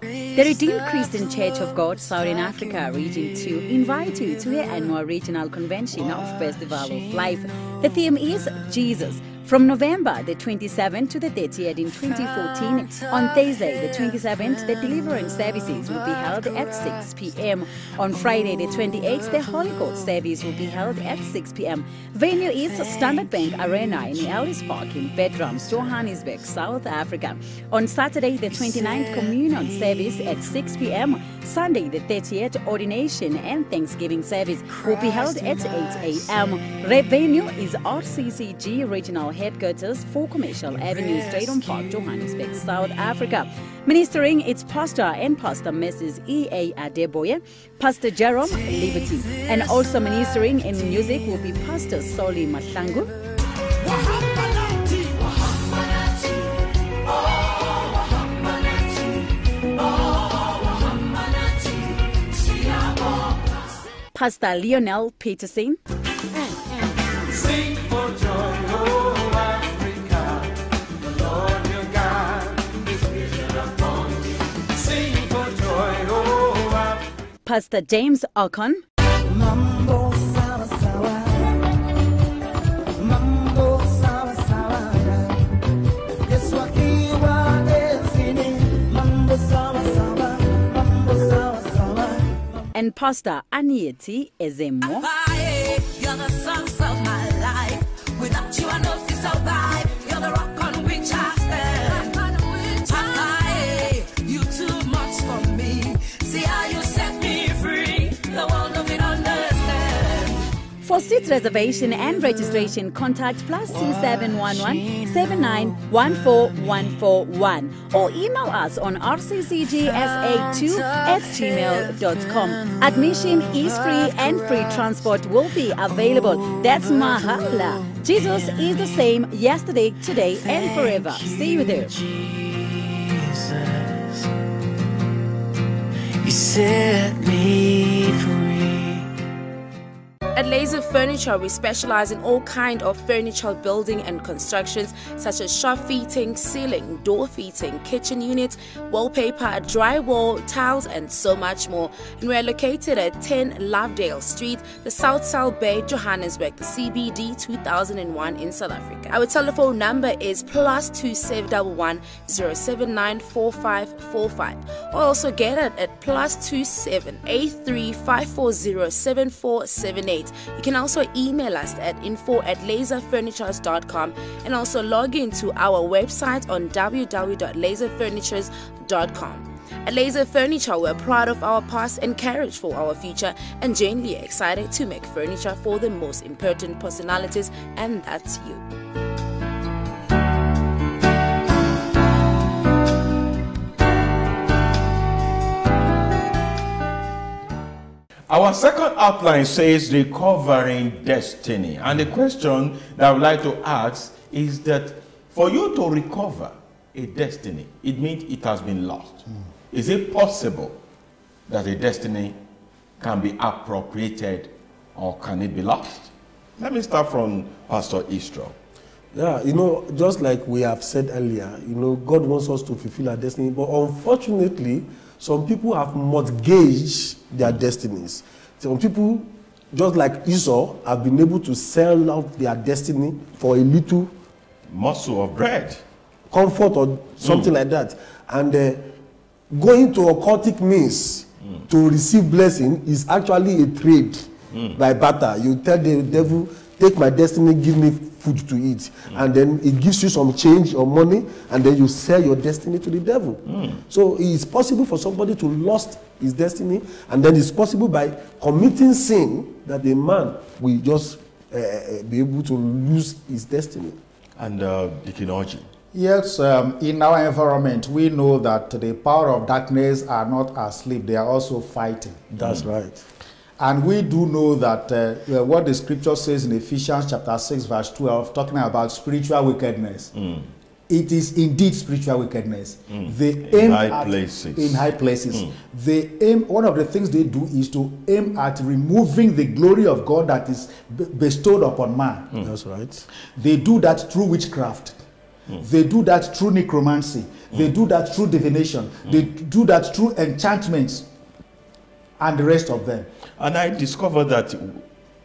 The Redeemed Christian Church of God, Southern Africa, Region 2, invite you to their annual regional convention of Festival of Life. The theme is Jesus. From November the 27th to the 30th in 2014, on Thursday the 27th, the deliverance services will be held at 6 p.m. On Friday the 28th, the Holy Ghost service will be held at 6 p.m. Venue is Standard Bank Arena in Ellis Park in Bertrams, Johannesburg, South Africa. On Saturday the 29th, communion service at 6 p.m. Sunday the 30th, ordination and Thanksgiving service will be held at 8 a.m. Venue is RCCG Regional Headquarters for Commercial Avenue, Strijdom Park, Johannesburg, South Africa. Ministering its pastor and pastor Mrs. E.A. Adeboye, Pastor Jerome Liberty, and also ministering in music will be Pastor Solly Mahlangu, Pastor Lionel Petersen, Sing for joy, oh. Mambo sawa sawa. and Pastor Anieti Ezemo. You're the source of my life. Without you, I know to survive. You're the rock on which I stand. For seat reservation and registration, contact plus 2711 7914141 or email us on rccgsa2 at gmail.com. Admission is free and free transport will be available. That's Mahala. Jesus is the same yesterday, today, and forever. See you there. Set me free. At Laser Furniture, we specialize in all kind of furniture building and constructions such as shop fitting, ceiling, door fitting, kitchen units, wallpaper, drywall, tiles, and so much more. And we are located at 10 Loveday Street, the South South Bay, Johannesburg, the CBD 2001 in South Africa. Our telephone number is plus two seven double one zero seven nine four five four five. Or also get it at plus two seven eight three five four zero seven four seven eight. You can also email us at info at laserfurnitures.com and also log into our website on www.laserfurnitures.com. At Laser Furniture, we're proud of our past, encouraged for our future, and genuinely excited to make furniture for the most important personalities, and that's you. Our second outline says recovering destiny. And the question that I would like to ask is that for you to recover a destiny, it means it has been lost. Is it possible that a destiny can be appropriated or can it be lost? Let me start from Pastor Israel. Yeah, you know, just like we have said earlier, you know, God wants us to fulfill our destiny, but unfortunately, some people have mortgaged their destinies. Some people, just like Esau, have been able to sell out their destiny for a little Morsel of bread. comfort or something hmm. like that. And uh, going to occultic means hmm. to receive blessing is actually a trade hmm. by barter. You tell the devil, take my destiny, give me food to eat. And then it gives you some change or money, and then you sell your destiny to the devil. So it's possible for somebody to lost his destiny, and then it's possible by committing sin that a man will just uh, be able to lose his destiny. And uh, Deacon Yes, um, in our environment, we know that the power of darkness are not asleep, they are also fighting. That's right. And we do know that uh, what the scripture says in Ephesians chapter 6, verse 12, talking about spiritual wickedness. Mm. It is indeed spiritual wickedness. Mm. They In aim high at, places. In high places. Mm. They aim, one of the things they do is to aim at removing the glory of God that is be- bestowed upon man. That's right. They do that through witchcraft. They do that through necromancy. They do that through divination. They do that through enchantments and the rest of them. And I discovered that,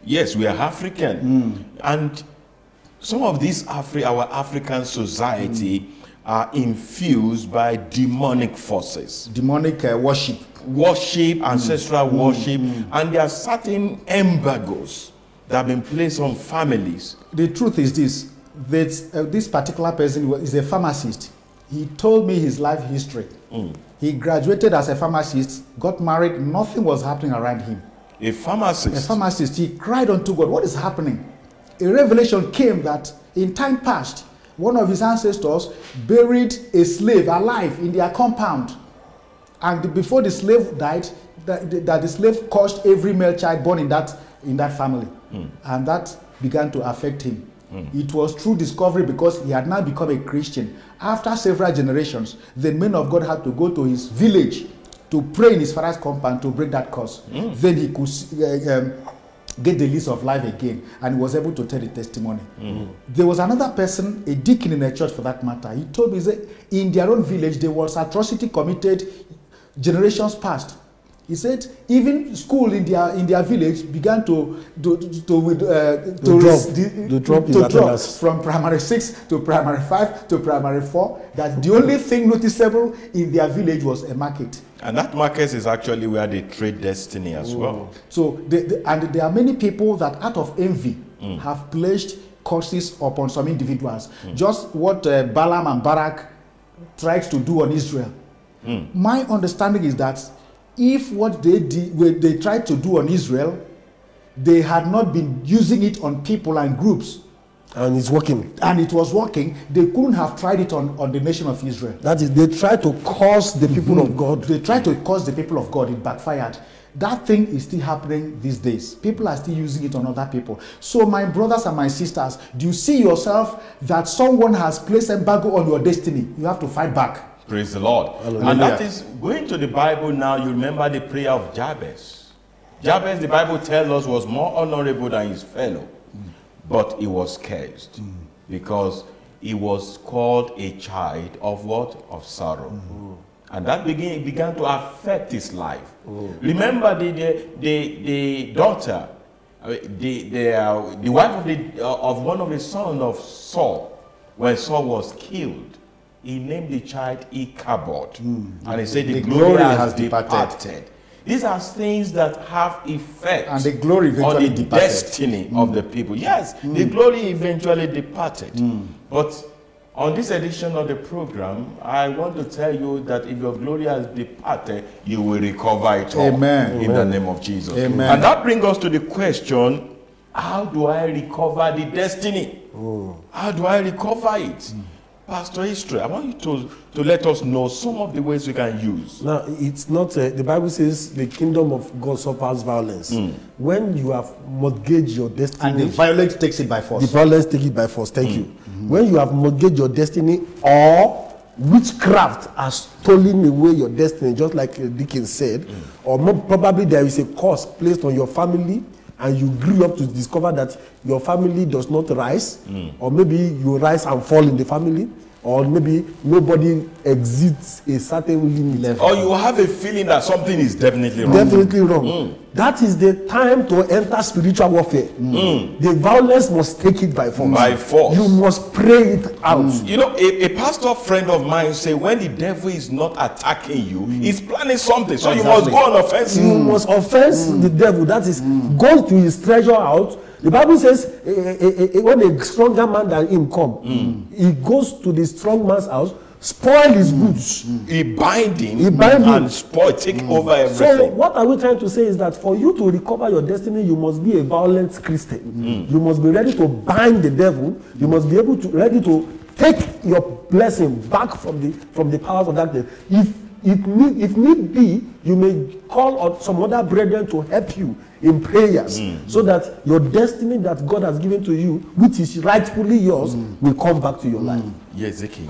yes, we are African. Hmm. And some of these Afri- our African society Hmm. are infused by demonic forces. Demonic uh, worship. Worship, Hmm. ancestral worship, and there are certain embargoes that have been placed on families. The truth is this that uh, this particular person is a pharmacist. He told me his life history. He graduated as a pharmacist, got married, nothing was happening around him. A pharmacist. A pharmacist. he cried unto God, What is happening? A revelation came that in time past, one of his ancestors buried a slave alive in their compound. And before the slave died, that, the slave cursed every male child born in that, in that family. Hmm. And that began to affect him. Hmm. It was through discovery because he had now become a Christian. After several generations, the men of God had to go to his village to pray in his father's compound to break that curse. Then he could uh, um, get the lease of life again and he was able to tell the testimony. There was another person, a deacon in a church for that matter. He told me that in their own village there was atrocity committed generations past. He said even school in their in their village began to to to to, with, uh, to, To drop. the- To drop to drop from primary six to primary five to primary four. That the only thing noticeable in their village was a market. And that market is actually where they trade destiny as well. So, the, the, and there are many people that out of envy have placed curses upon some individuals. Just what uh, Balaam and Balak tried to do on Israel. My understanding is that if what they did, what they tried to do on Israel, they had not been using it on people and groups, And it's working. and it was working, they couldn't have tried it on, on the nation of Israel. That is, they tried to cause the people of mhm. God. They tried to cause the people of God, it backfired. That thing is still happening these days. People are still using it on other people. So, my brothers and my sisters, do you see yourself that someone has placed embargo on your destiny? You have to fight back. Praise the Lord. And that is going to the Bible now. You remember the prayer of Jabez. Jabez, the Bible tells us, was more honorable than his fellow, but he was cursed because he was called a child of what? Of sorrow. And that began, began to affect his life. Remember the, the, the, the daughter, uh, the, the, uh, the wife of, the, uh, of one of the sons of Saul, when Saul was killed, he named the child Ichabod. Hmm. And he said, The, The glory, glory has, departed. departed. These are things that have effect And the glory on the departed. destiny of hmm. the people. Yes, the hmm. glory eventually departed. But on this edition of the program, I want to tell you that if your glory has departed, you will recover it all. Amen. In the name of Jesus. Amen. And that brings us to the question how do I recover the destiny? Oh. How do I recover it? Pastor Israel, I want you to, to let us know some of the ways we can use. Now, it's not, uh, the Bible says the kingdom of God suffers violence. Hmm. When you have mortgaged your destiny, And the violence takes it by force. the force. violence take it by force. Thank hmm. you. When you have mortgaged your destiny or witchcraft has stolen away your destiny, just like Dickens said, hmm. or more probably there is a curse placed on your family and you grew up to discover that your family does not rise, hmm. or maybe you rise and fall in the family, or maybe nobody exceeds a certain limit. Or you have a feeling that something is definitely wrong. Definitely wrong. That is the time to enter spiritual warfare. The violence must take it by force. By force. You must pray it out. You know, a, a pastor friend of mine say when the devil is not attacking you, he's planning something. So you must Exactly. go on offensive. You must offense the devil. That is, go to his treasure out. The Bible says, eh, eh, eh, eh, when a stronger man than him come, he goes to the strong man's house, spoil his goods. He bind him, He bind him. and spoil, take over So everything. what are we trying to say is that for you to recover your destiny, you must be a violent Christian. You must be ready to bind the devil. You must be able to ready to take your blessing back from the from the powers of darkness. If it need, if need be, you may call on some other brethren to help you in prayers, mm. so that your destiny that God has given to you, which is rightfully yours, mm. will come back to your mm. life. Yes, Zeki.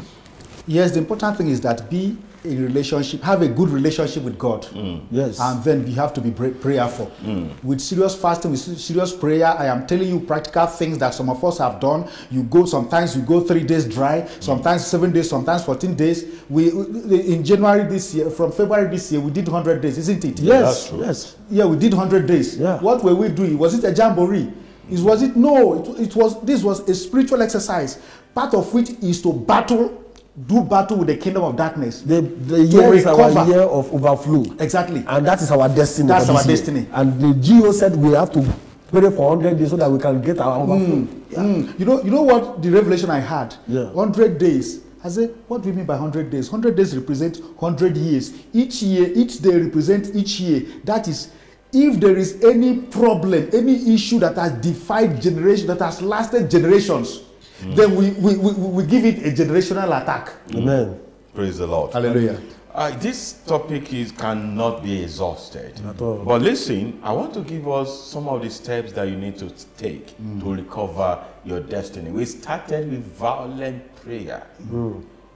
Yes, the important thing is that be in relationship, have a good relationship with God. Mm. Yes. And then we have to be pray- prayerful. Mm. With serious fasting, with serious prayer, I am telling you practical things that some of us have done. You go, sometimes you go three days dry, mm. sometimes seven days, sometimes 14 days. We, we- in January this year, from February this year, we did 100 days, isn't it? yes, yes. Yeah, we did 100 days. Yeah. What were we doing? Was it a jamboree? Is was it no? It, it was. This was a spiritual exercise, part of which is to battle, do battle with the kingdom of darkness. The, the year is our year of overflow. Exactly. And that is our destiny. That's our year. destiny. And the GO said we have to pray for 100 days so that we can get our overflow. Yeah. Mm. You know, you know what the revelation I had. Yeah. 100 days. I said, what do you mean by 100 days? 100 days represent 100 years. Each year, each day represents each year. That is, if there is any problem, any issue that has defied generation, that has lasted generations, Mm. then we, we, we, we give it a generational attack. Mm. Amen. Praise the Lord. Hallelujah. Uh, uh, this topic is cannot be exhausted. At all. But listen, I want to give us some of the steps that you need to take mm. to recover your destiny. We started with violent prayer.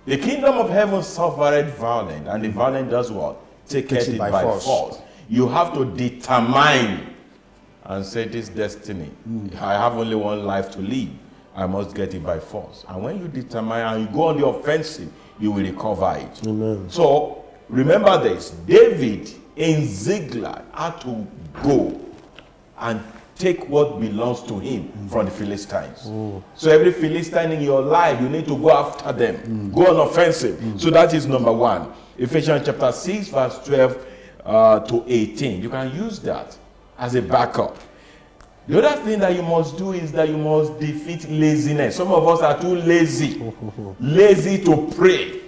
The kingdom of heaven suffered violent, and the violent does what? Take Takes it it by, by force. force. You have to determine and say, This destiny, I have only one life to live. I must get it by force. And when you determine and you go on the offensive, you will recover it. So remember this David in Ziklag had to go and take what belongs to him from the Philistines. Mm. So every Philistine in your life, you need to go after them, mm. go on offensive. Mm. So that is number one. Ephesians chapter 6, verse 12 uh, to 18. You can use that as a backup. The other thing that you must do is that you must defeat laziness. Some of us are too lazy. lazy to pray.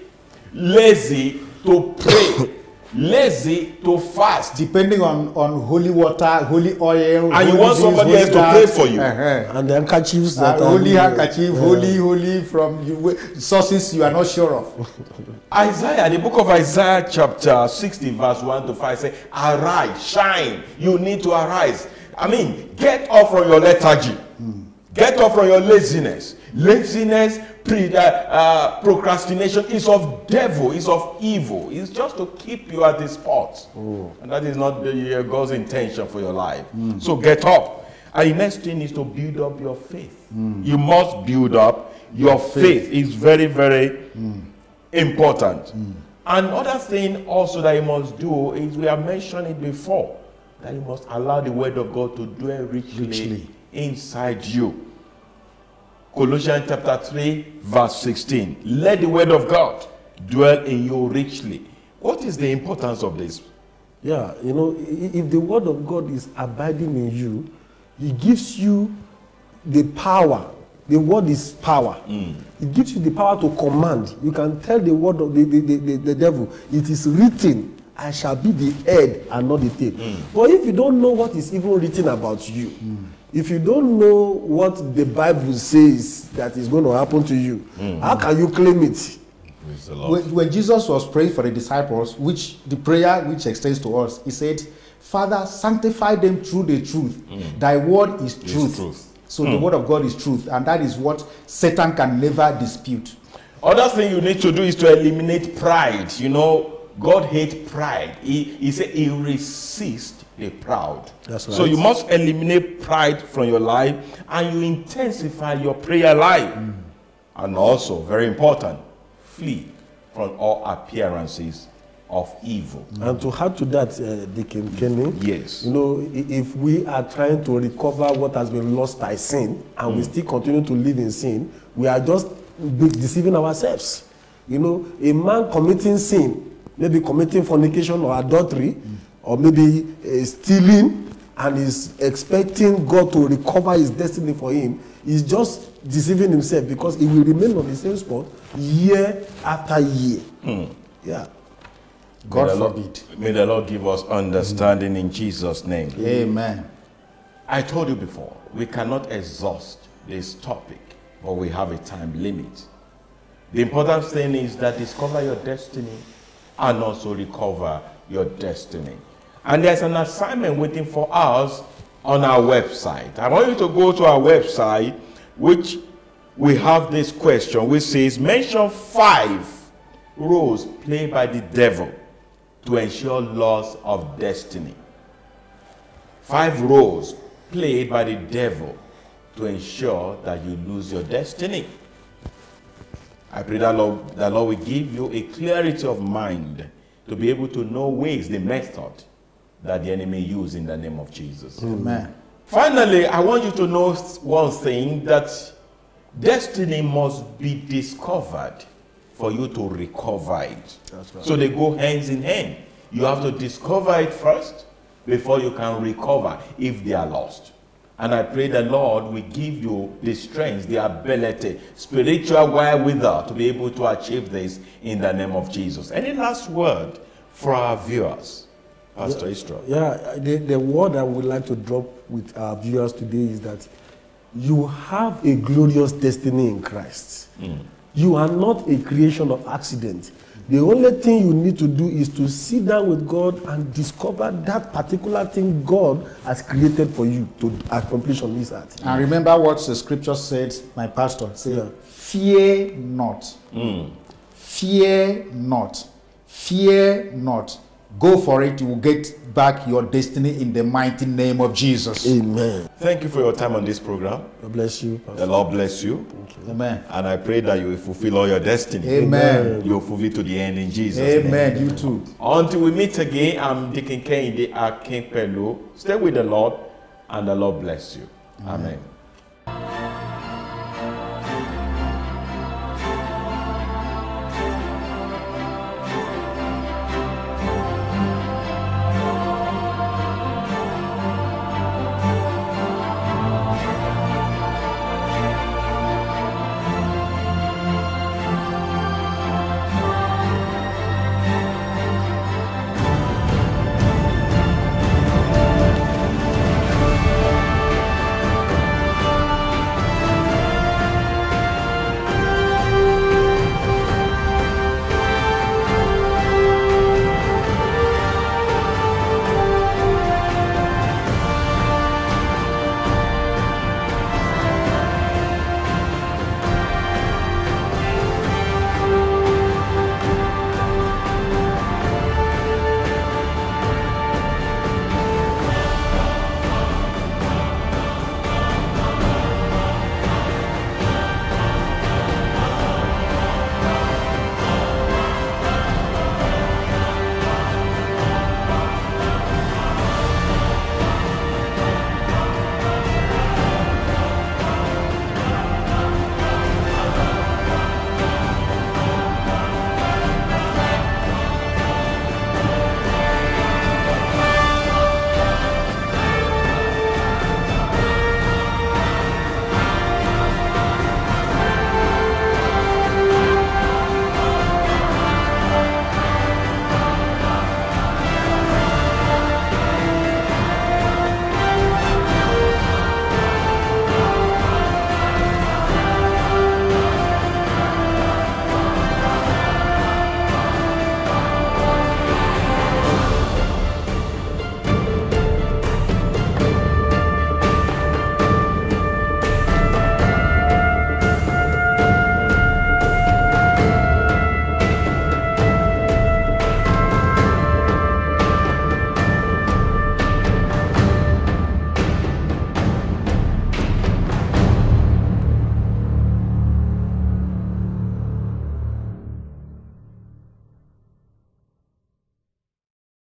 Lazy to pray. lazy to fast. Depending on, on holy water, holy oil, And you want somebody holy else to pray for you. Uh-huh. And the handkerchiefs Uh, that are holy handkerchief, Yeah. holy, holy from you- sources you are not sure of. Isaiah, the book of Isaiah, chapter 60, verse 1 to 5 say, Arise, shine. You need to arise. I mean, get off from your lethargy. Get off from your laziness. Laziness, pre, uh, uh, procrastination is of devil, is of evil. It's just to keep you at the spot. And that is not the, uh, God's intention for your life. So get up. And the next thing is to build up your faith. You must build up your faith. It's very, very important. Another thing also that you must do is we have mentioned it before that you must allow the word of God to dwell richly, Richly. inside you. Colossians chapter 3, verse 16. Let the word of God dwell in you richly. What is the importance of this? Yeah, you know, if the word of God is abiding in you, it gives you the power. The word is power. Mm. It gives you the power to command. You can tell the word of the, the, the, the, the devil, it is written, I shall be the head and not the tail. Hmm. But if you don't know what is even written about you, hmm. if you don't know what the bible says that is going to happen to you hmm. how can you claim it Praise the Lord. When, when Jesus was praying for the disciples, which the prayer which extends to us, he said, Father, sanctify them through the truth. Thy word is truth. truth. So the word of God is truth, and that is what Satan can never dispute. Other thing you need to do is to eliminate pride. You know, God hates pride. He, he said he resists the proud. That's right. So you must eliminate pride from your life and you intensify your prayer life. Mm. And also, very important, flee from all appearances of evil. Mm. and to add to that uh, Deacon mm. Kenny Yes. you know if we are trying to recover what has been lost by sin and we still continue to live in sin we are just deceiving ourselves you know a man committing sin maybe committing fornication or adultery or maybe uh, stealing and is expecting god to recover his destiny for him he's just deceiving himself because he will remain on the same spot year after year yeah God May the Lord- forbid. May the Lord give us understanding in Jesus' name. Amen. I told you before, we cannot exhaust this topic, but we have a time limit. The important thing is that discover your destiny and also recover your destiny. And there's an assignment waiting for us on our website. I want you to go to our website, which we have this question, which says, mention five roles played by the devil to ensure loss of destiny five roles played by the devil to ensure that you lose your destiny. I pray that Lord, that Lord will give you a clarity of mind to be able to know ways, the method that the enemy use in the name of Jesus. Amen. Finally, I want you to know one thing that destiny must be discovered for you to recover it. So they go hands in hand. You have to discover it first before you can recover if they are lost. And I pray the Lord will give you the strength, the ability, spiritual wherewithal to be able to achieve this in the name of Jesus. Any last word for our viewers, Pastor Israel? Yeah, the, the word I would like to drop with our viewers today is that you have a glorious destiny in Christ. Hmm. You are not a creation of accident. The only thing you need to do is to sit down with God and discover that particular thing God has created for you to accomplish on this earth. And remember what the scripture said, my pastor said, Yeah. fear not. Fear not. Fear not. Go for it. You will get back your destiny in the mighty name of Jesus. Amen. Thank you for your time on this program. God bless you. The Lord bless you. Amen. And I pray that you will fulfill all your destiny. Amen. You will fulfill to the end in Jesus' name. Amen. You too. Until we meet again, I'm Deacon Kehinde Akinpelu. Stay with the Lord, and the Lord bless you. Amen.